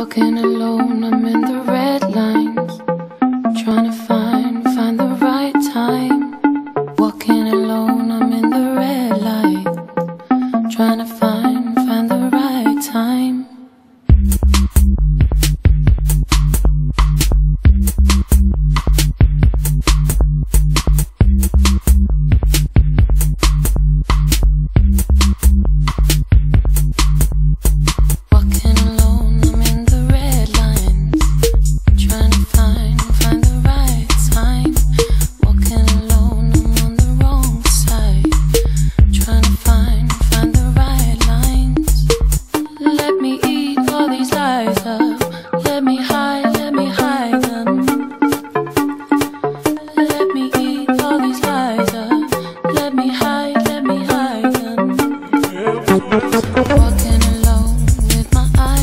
walking alone, I'm in the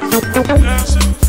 dancing.